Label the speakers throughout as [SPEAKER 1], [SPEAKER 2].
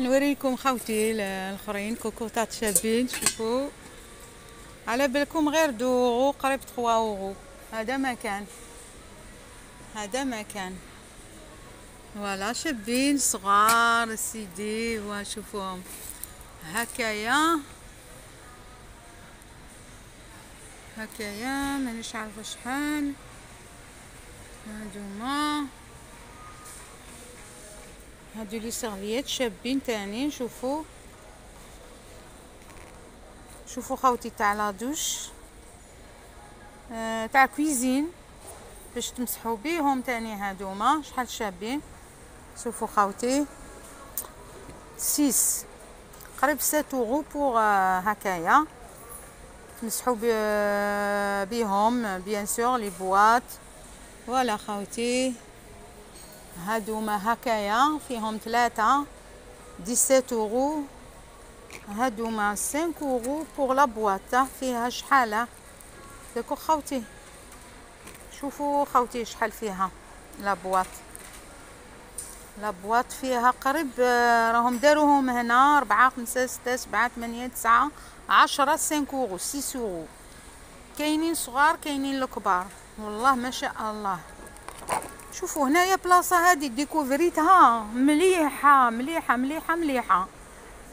[SPEAKER 1] نوريكم خوتي الأخرين كوكوطات شابين شوفوا. على بالكم غير deux قريب 3 اورو هذا مكان هذا مكان voilà شابين صغار سيدي وشوفوهم هكايا. هكايا مانيش عارفة شحال. هادوما. هادو les serviettes شابين تاني شوفوا شوفوا خوتي تاع la douche. آه تاع cuisine باش تمسحوا بيهم تاني هادوما. شحال شابين؟ شوفوا خوتي six. قريب sept euros pour هكايا. تمسحوا بيهم bien sûr les boîtes. voilà خوتي هادوما هكايا فيهم ثلاثة dix-sept euros. هادوما cinq euros pour la فيها شحالة. d'accord خوتي شوفوا خوتي شحال فيها la boîte. فيها قريب راهم داروهم هنا ربعة خمسة ستة سبعة ثمانية تسعة عشرة cinq euros six euros. كاينين صغار كاينين الكبار. والله ما شاء الله. شوفوا هنايا بلاصة هذه ديكوفريتها مليحة مليحة مليحة مليحة.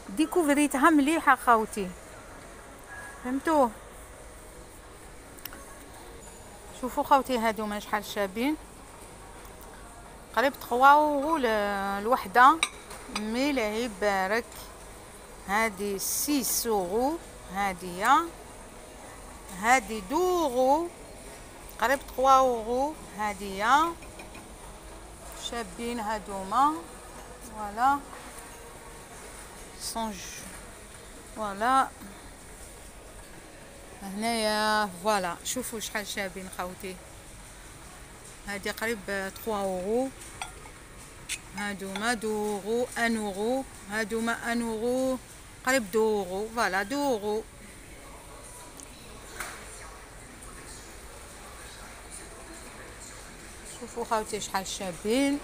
[SPEAKER 1] ديكوفريتها مليحة خاوتي فهمتوا شوفوا خاوتي هادو شحال شابين. قريب 3 اورو الوحدة. مي لا يبارك هادي 6 اورو هادية هادي دوغو. قريب 3 اورو هادية شابين هادوما voilà. سونج voilà. هنايا voilà. شوفوا شحال شابين خاوتي. هادي قريب 3 أورو. هادوما deux euros un euro. هادوما un euro. قريب deux euros voilà deux euros شوفوا خاوتي شحال شابين.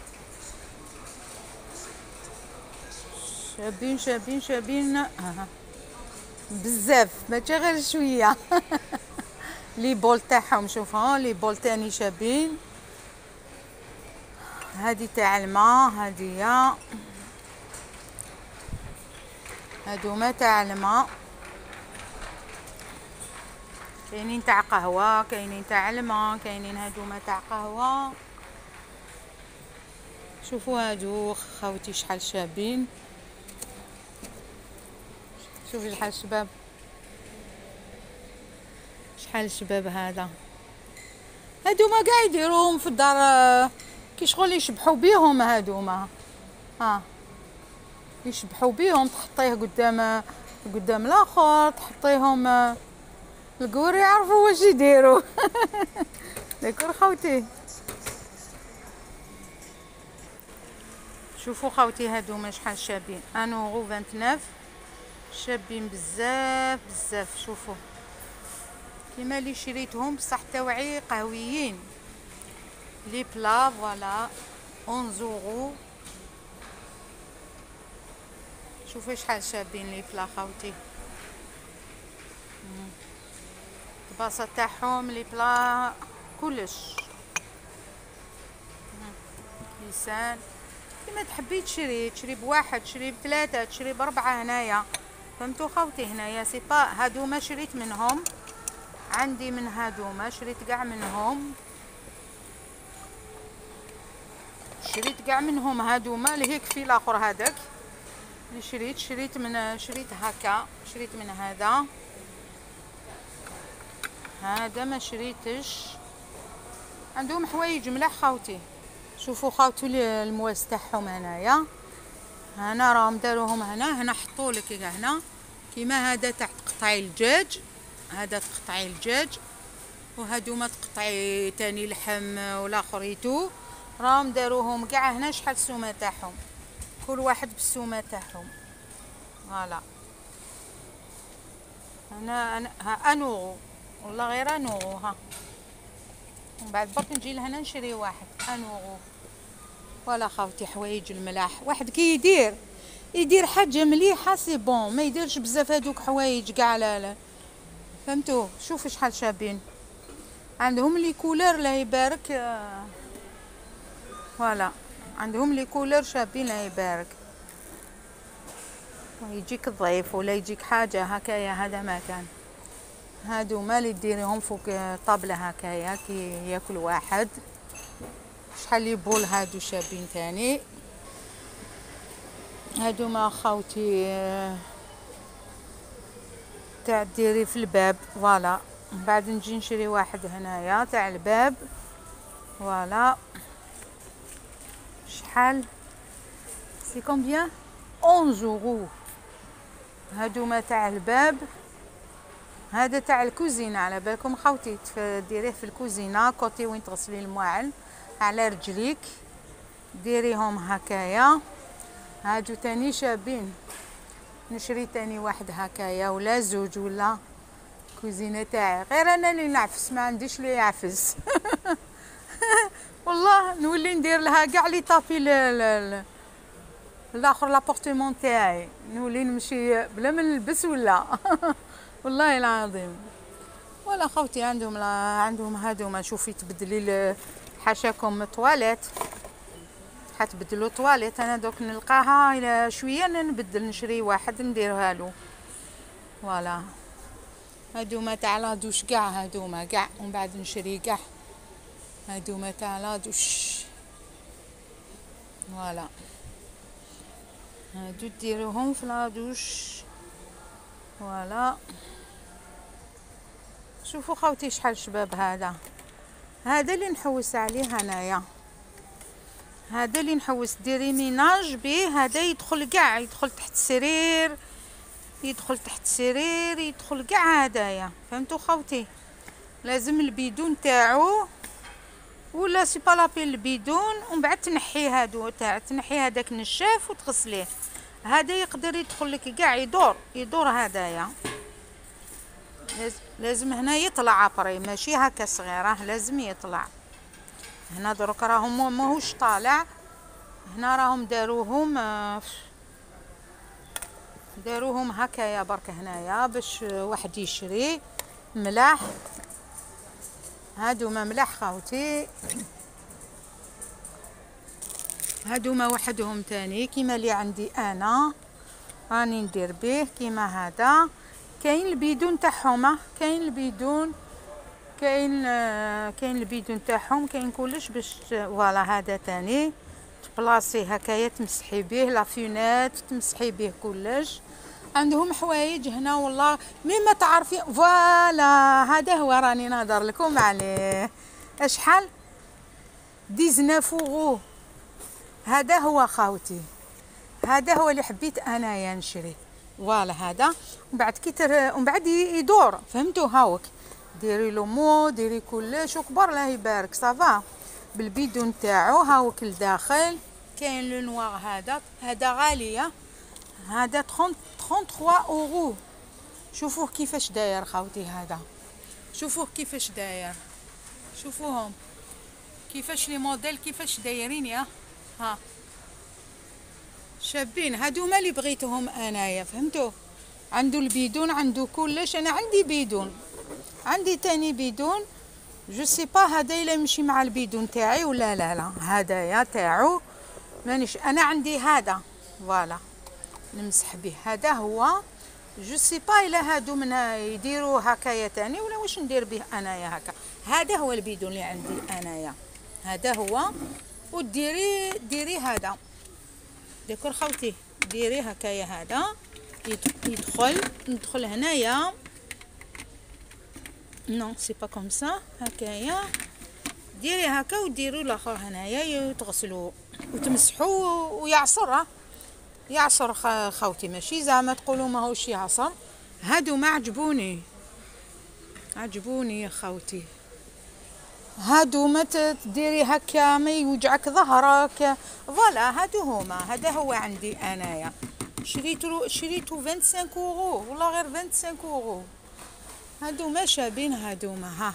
[SPEAKER 1] شابين شابين شابين. بزاف ماشي غير شوية. les bols تاعهم شوفوا les bols تاني شابين. هادي تاع الماء هادية هادوما تاع الماء كاينين تاع قهوة كاينين تاع الماء كاينين هادوما تاع قهوة. شوفوا هادو خاوتي شحال شابين. شوفي شحال الشباب شحال الشباب هذا. هادوما كاع يديروهم في الدار كي شغل يشبحوا بيهم هادوما ها. يشبحوا بيهم تحطيه قدام قدام الآخر تحطيهم القور يعرفوا واش يديروا. d'accord خوتي شوفوا خوتي هادو شحال شابين. un euro 29 شابين بزاف بزاف. شوفوا. كيما اللي شريتهم بصح توعي قهويين les plats voilà. 11 اورو شوفوا شحال شابين les plats خوتي. الباصه تاعهم les plats كلش. لسان كيما تحبي تشري تشري بواحد تشري بثلاثة تشري بأربعة هنايا. فهمتوا خوتي هنايا؟ c'est pas هادو ما شريت منهم. عندي من هادو ما شريت كاع منهم. شريت كاع منهم هادو ما لهيك في الآخر هذاك اللي شريت شريت من شريت هكا شريت من هذا. هذا ما شريتش. عندهم حوايج ملاح خاوتي شوفوا خاوتو المواس تاعهم هنايا. هنا راهم داروهم هنا. هنا حطوا لك هنا. كيما هذا تاع تقطعي الدجاج. هذا تقطعي الدجاج. وهادو ما تقطعي تاني لحم والاخريتو راهم داروهم كاع هنا شحال السومة تاعهم. كل واحد بالسومة تاعهم. voilà. هنا أنا ها un euro والله غير un euro ها. من بعد برك نجي لهنا نشري واحد. un euro voilà خاوتي حوايج الملاح. واحد كي يدير يدير حاجة مليحة c'est bon ما يديرش بزاف هذوك حوايج كاع لا لا. فهمتوا شوفوا شحال شابين. عندهم les couleurs لا يبارك آه، voilà. عندهم les couleurs شابين لا يبارك. يجيك الضيف ولا يجيك حاجة هكايا هذا ما كان. هادو ما اللي ديريهم فوق طابلة هكايا كي ياكل واحد. شحال les bols هادو شابين تاني؟ هادو ما خاوتي تاع ديري في الباب voilà. من بعد نجي نشري واحد هنايا تاع الباب فوالا. شحال؟ c'est combien؟ 11 أورو. هادو ما تاع الباب. هذا تاع الكوزينة على بالكم خاوتي ديريه في الكوزينة كوتي وين تغسلي المواعن. على رجليك ديريهم هكايا. هادو تاني شابين. نشري تاني واحد هكايا ولا زوج ولا كوزينة تاعي. غير أنا اللي نعفس ما عنديش اللي يعفس. والله نولي ندير لها كاع لي طابي الآخر لابورتمون تاعي. نولي نمشي بلا ما نلبس ولا. والله العظيم. voilà خوتي عندهم لا عندهم هادو شوفي تبدلي حاشاكم طواليت. حتبدلو طواليت. أنا دوك نلقاها إلى شوية نبدل نشري واحد نديرها له. voilà. هادوما تاع la douche كاع هادوما كاع ومن بعد نشري كاع هادوما تاع la douche. voilà. هادو ديروهم في la douche. voilà. شوفوا خوتي شحال شباب هذا. هذا اللي نحوس عليه هنايا. هذا اللي نحوس ديري ménage به هذا يدخل كاع يدخل تحت السرير يدخل تحت السرير يدخل كاع هدايا. فهمتوا خوتي لازم البيدون تاعو ولا c'est pas la peine ال bidon ومن بعد تنحي هادو تاع تنحي هذاك النشاف وتغسليه هذا يقدر يدخل لك كاع يدور يدور هدايا. لازم هنا يطلع أبري ماشي هكا صغيره لازم يطلع. هنا درك راهم ماهوش طالع. هنا راهم داروهم داروهم هكايا برك هنايا باش واحد يشري ملاح. هادو ما ملاح خاوتي هادو ما وحدهم تاني كيما اللي عندي أنا راني ندير به كيما هذا. كاين البيدون تاعهم كاين البيدون كاين كاين البيدون تاعهم كاين كلش باش voilà هذا تاني. تبلاصي هكايا تمسحي به la faïence تمسحي به كلش. عندهم حوايج هنا والله مما تعرفي voilà هذا هو راني نهضر لكم عليه. أشحال؟ dix-neuf euros هذا هو خاوتي. هذا هو اللي حبيت أنايا نشري. voilà هذا. ومن بعد كي ومن بعد يدور. فهمتوا هاوك. ديري les mots ديري كلش وكبر الله يبارك. ça va بالبيدو نتاعو هاوك لداخل. كاين le noir هذا. هذا غاليه هذا 30 33 أورو. شوفوه كيفاش داير خاوتي هذا. شوفوه كيفاش داير. شوفوهم. كيفاش les modèles كيفاش دايرين يا. ها. شابين هادو ما اللي بغيتهم أنايا فهمتوا عنده البيدون عنده كلش أنا عندي بيدون. عندي تاني بيدون je sais pas هذا إلا يمشي مع البيدون تاعي ولا لا لا هدايا تاعو مانيش. أنا عندي هذا voilà. نمسح به. هذا هو. je sais pas إلا هادو من يديروا هكايا تاني ولا واش ندير به أنايا هكا. هذا هو البيدون اللي عندي أنايا. هذا هو. وديري ديري هذا. d'accord خوتي ديري هكايا هذا. يدخل ندخل هنايا. non c'est pas comme ça هكايا. ديري هكا وديروا الآخر هنايا تغسلوا وتمسحوا ويعصر يعصر خوتي ماشي زعما تقولوا ماهوش يعصر. هادو ما عجبوني. عجبوني يا خوتي هادو ما تديري هكا ما يوجعك ظهرك. voilà هادو هما. هذا هو عندي أنايا. شريتو شريتو 25 اورو والله غير 25 اورو هادو ما شابين هادو ما ها.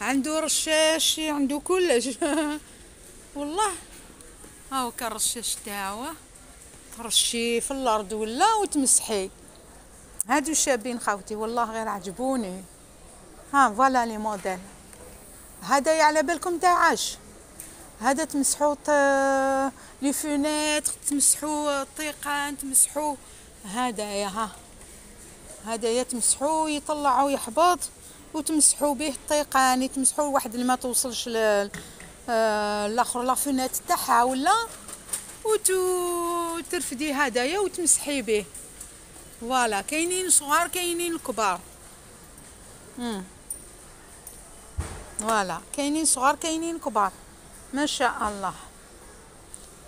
[SPEAKER 1] عنده رشاش عنده كلش. والله. هاو كالرشاش تاعو ترشي في الأرض ولا وتمسحي. هادو شابين خاوتي والله غير عجبوني. ها voilà les modèles. هذا على بالكم داعش هذا تمسحوا les fenêtres تمسحوا الطيقان تمسحوا هذايا ها. هذايا تمسحوا يطلعوا يحبط وتمسحوا به الطيقان تمسحوا واحد ما توصلش ل آه، الآخر la fenêtre تاعها ولا وترفدي هدايا وتمسحي به voilà كاينين صغار كاينين كبار. voilà كاينين صغار كاينين كبار. ما شاء الله.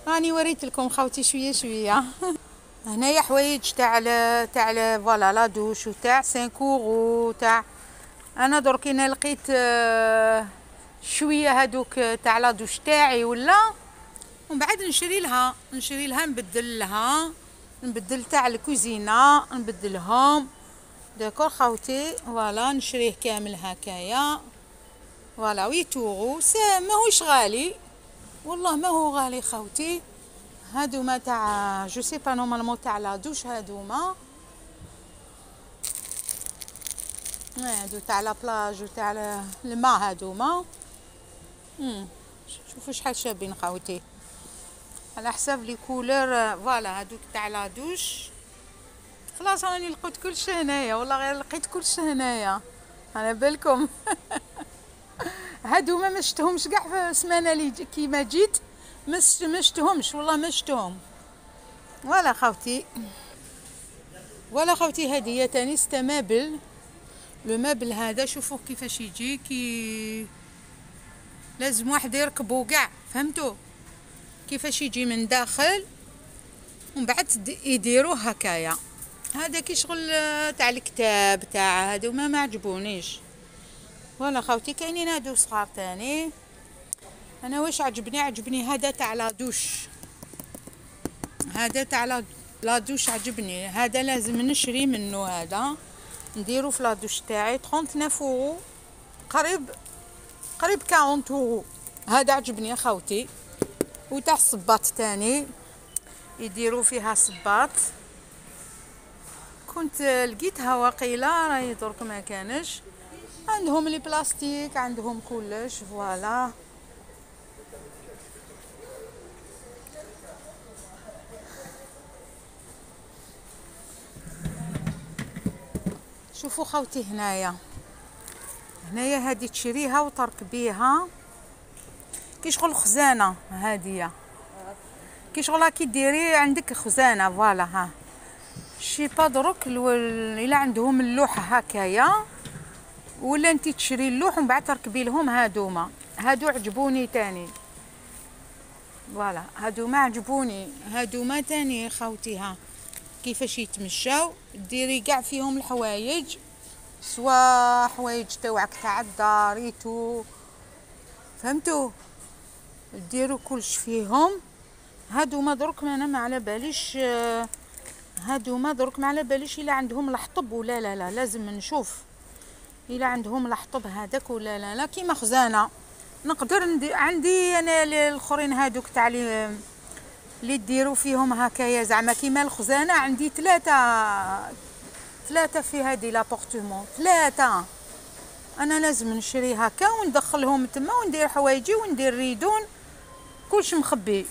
[SPEAKER 1] راني وريت لكم خوتي شوية شوية. هنايا حوايج تاع تاع voilà la douche وتاع 5 اورو تاع أنا درك أنا لقيت آه، شوية هادوك تاع la douche تاعي ولا؟ ومن بعد نشري لها نشري لها نبدل لها نبدل تاع الكوزينة نبدلهم. d'accord خوتي؟ voilà نشريه كامل هكايا. voilà ويتورو سا ماهوش غالي. والله ما هو غالي خوتي. هادوما تاع je sais pas normalement تاع la douche هادوما هادو تاع la plage وتاع الماء هادوما شوفوا شحال شابين خوتي. على حساب les couleurs voilà هادوك تاع la douche. خلاص راني لقيت كلشي هنايا والله غير لقيت كلشي هنايا. على بالكم. هادو ما مشتهمش كاع في السمانة اللي كيما جيت مش مشتهمش والله مشتهم. ولا خوتي. ولا خوتي هديه تاني استمابل لو مابل هذا شوفوه كيفاش يجي كي لازم واحد يركبو كاع فهمتوا كيفاش يجي من داخل ومن بعد يديروه هكايا. هذا كي شغل تاع الكتاب تاع هادو ما ما ولا خاوتي كاينين هادو صغار تاني أنا واش عجبني؟ عجبني هذا تاع لا دوش. هذا تاع la douche عجبني. هذا لازم نشري منه هذا. نديرو في la douche تاعي. 39 أورو. قريب قريب 40 أورو. هذا عجبني خاوتي وتاع الصباط تاني يديروا فيها صباط. كنت لقيتها وقيله راهي درك ما كانش. عندهم les plastiques عندهم كلش voilà. شوفوا خوتي هنايا. هنايا هادي تشريها وتركبيها. كي شغل خزانة هاديه كي شغل كي ديري عندك خزانة voilà ها. je sais pas دروك إلا عندهم اللوحة هكايا. ولا انت تشري اللوح ومن بعد تركبي لهم هادوما هادو عجبوني تاني. voilà هادوما عجبوني. هادوما تاني خوتي كيفاش يتمشاو؟ ديري كاع فيهم الحوايج. سوا حوايج تاوعك تاع الدار ريتو فهمتوا ديروا كلش فيهم. هادو ما درك أنا ما على باليش هادو ما درك ما على باليش إلا عندهم الحطب. ولا لا لا لازم نشوف. الا عندهم الحطب هذاك ولا لا؟ لا كيما خزانه نقدر ندي عندي أنا الاخرين هادوك تاع لي اللي ديروا فيهم هكايا. زعما كيما الخزانة عندي ثلاثة ثلاثة في هذه لابورتمون. ثلاثة. أنا لازم نشري هكا وندخلهم تما وندير حوايجي وندير ريدون. كلش مخبي.